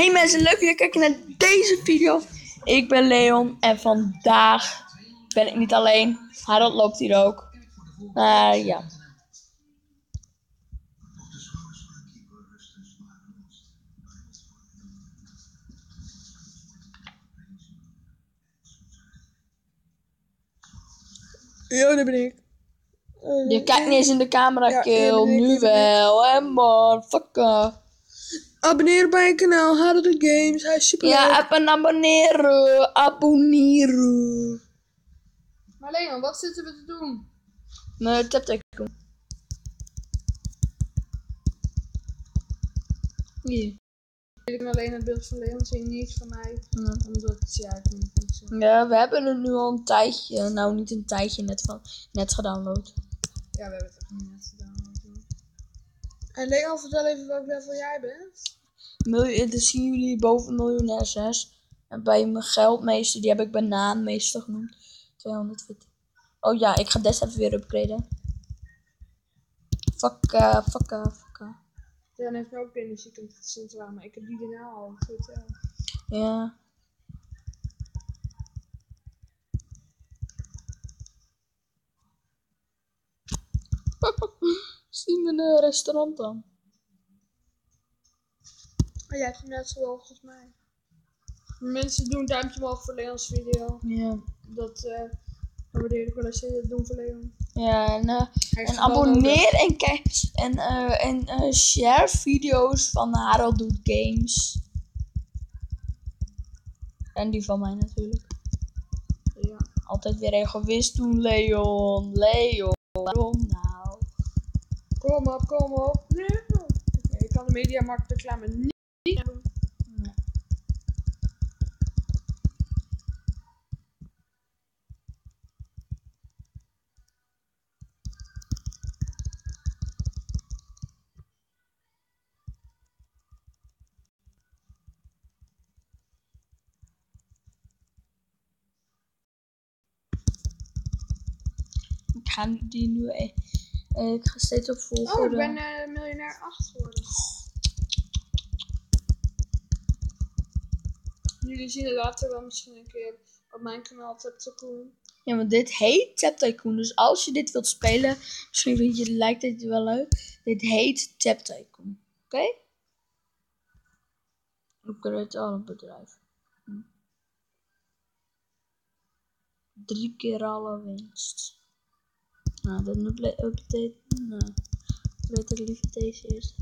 Hey mensen, leuk dat jullie kijken naar deze video. Ik ben Leon en vandaag ben ik niet alleen. Harold loopt hier ook. Maar ja. Ja, daar ben ik. Je kijkt niet eens in de camera, Ja, kill. Nu wel. Hè man, fuck off. Abonneer op mijn kanaal, Harold de Games. Hij is super Ja, even abonneren. Abonneren. Maar Leon, wat zitten we te doen? Mijn tapteken. Hier. Ik kan alleen het beeld van Leon zien, niet van mij. Ja. Omdat, ja, ik niet zo. Ja, we hebben het nu al een tijdje. Nou, niet een tijdje, net, van, net gedownload. Ja, we hebben het echt niet net gedaan. En Leon, vertel even welk level jij bent. Miljoen, zien jullie boven miljonair 6. En bij mijn geldmeester, die heb ik banaanmeester genoemd. 240. Oh ja, ik ga des even weer upgraden. Fuck, uh, fuck, uh, fuck. uh. Ja, dan heeft me ook het centraal, maar ik heb die daarna al. Goed, ja. Zie mijn eh, restaurant dan. Maar jij hebt net zo wel, volgens mij. Mensen doen een duimpje omhoog voor Leons video. Ja. Dat eh dat waardeer ik wel je dat doen voor Leon. Ja, en, eh, en abonneer en kijk en, en eh, share video's van Harold Doet Games. En die van mij natuurlijk. Ja. Altijd weer egoïst doen, Leon. Leon. Waarom nou? Kom op, kom op. Nee. Oké, ik kan de mediamarkt reclame niet. Nee. Ik ga die nu. eh, eh, ik ga steeds op volgorde. Oh, ik ben eh, miljonair 8 geworden. Jullie zien het later wel misschien een keer op mijn kanaal Taptacoon. Ja, want dit heet Tap Tycoon. Dus als je dit wilt spelen, misschien vind je, lijkt het je wel leuk. Dit heet Tap Tycoon. Oké? Upgrade alle bedrijf. Hm. Drie keer alle winst. Nou, dan upla- update. Nou, beter liever deze eerst.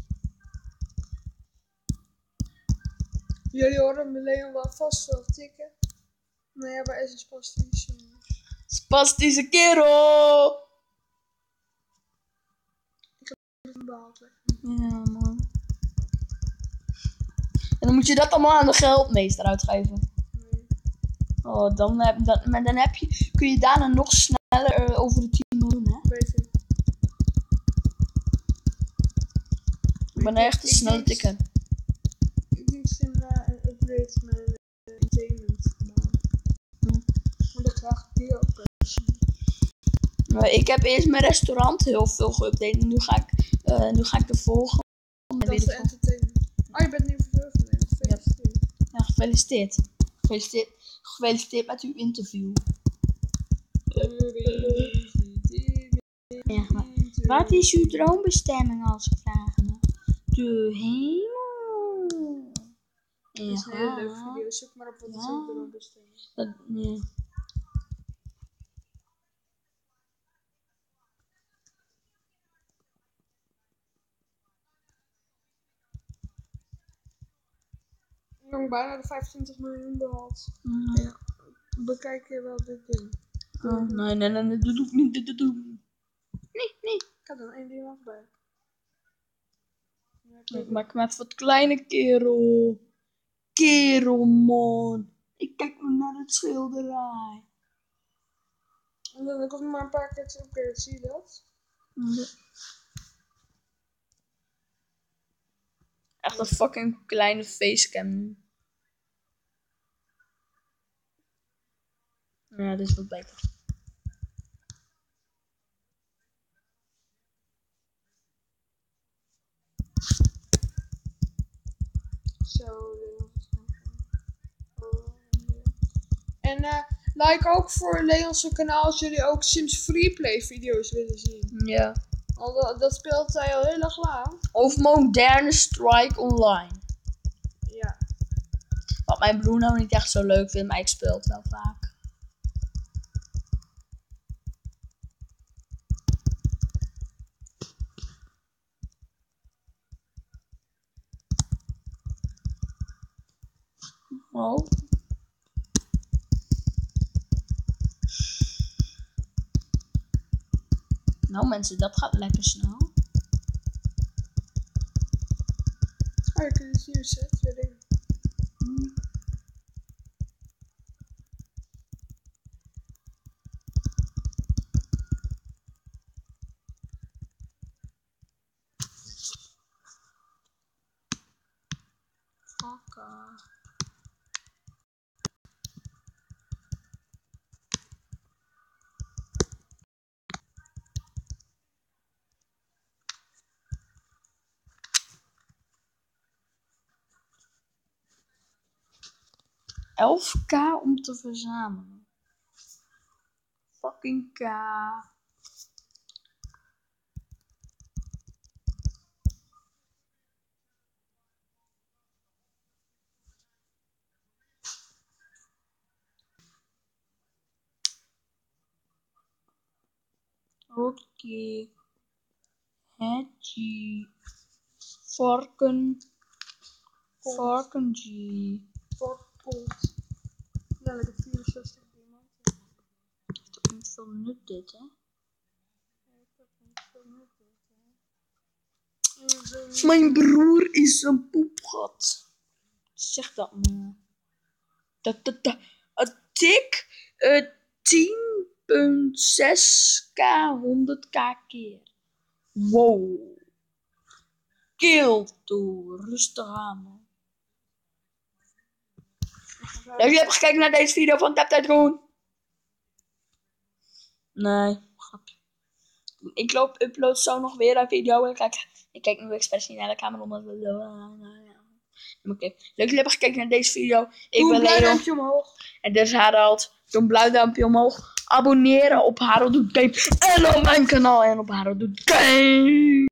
Jullie horen me Leon wel vast wel tikken. Maar ja, waar is een spastisch? jongens? Spastische kerel! Ik heb hem behaald. Ja, man. En dan moet je dat allemaal aan de geldmeester uitgeven. Nee. Oh, dan, heb, dan, maar dan heb je, kun je daarna nog sneller eh, over de 10 miljoen, hè? Weet ik. Ik ben Ik- echt een snelle tikker. Ik denk na een upgrade mijn uh, entertainment gedaan. Maar die ook. eh. Maar ik heb eerst mijn restaurant heel veel geüpdate. Nu ga ik, eh, nu ga ik de volgende. Dat is entertainment. Oh, je bent nu vervuld. Gefeliciteerd. Ja, gefeliciteerd. Gefeliciteerd. Gefeliciteerd met uw interview. Ja, maar Wat is uw droombestemming als ik? De hemel. Dat is een hele leuke video. Zoek maar op wat Ja. erop bestellen. Dat, ja. Jong, bijna de 25 miljoen behaald. Ja. Ja. Bekijk je wel dit ding. Oh, nee, nee, nee, nee, dat doe ik niet, dat doe ik niet. Nee, nee. Ik had er één ding af bij. Ja, ik maak me even wat kleine kerel. Kerel, man. Ik kijk nu naar het schilderij. En dan nog maar een paar keer te upgraden, zie je dat? Echt een fucking kleine facecam. Ja, dit is wat beter. Zo, Leon. En eh, like ook voor Leon's kanaal als jullie ook Sims Freeplay video's willen zien. Ja. Want dat, dat speelt hij al heel erg lang. Of moderne Strike Online. Ja. Wat mijn broer nou niet echt zo leuk vindt, maar ik speel het wel vaak. Oh. Nou mensen, dat gaat lekker snel. Oh, je kunt het hier zetten, 11k om te verzamelen. Fucking k. Oké. Hedgie. Varken. Varken G. Varken. Ja, lekker 64 diamant. Toch niet veel nut dit, hè? Mijn broer is een poepgat. Zeg dat maar. Dat, dat, dat. Een tik eh 10.6k 100k keer. Wow. Kill toe. Rustig aan, man. Ja, jullie hebben gekeken naar deze video van Tap Groen. Nee, grapje. Ik loop, upload zo nog weer een video. Ik kijk, ik kijk nu expres niet naar de camera omdat we... Oké, leuk dat jullie hebben gekeken naar deze video. Ik Doe ben een blauw Leon duimpje omhoog. en dit is Harald. Doe een blauw duimpje omhoog. Abonneren op Harold Doet Game en op mijn kanaal en op Harold Doet Game.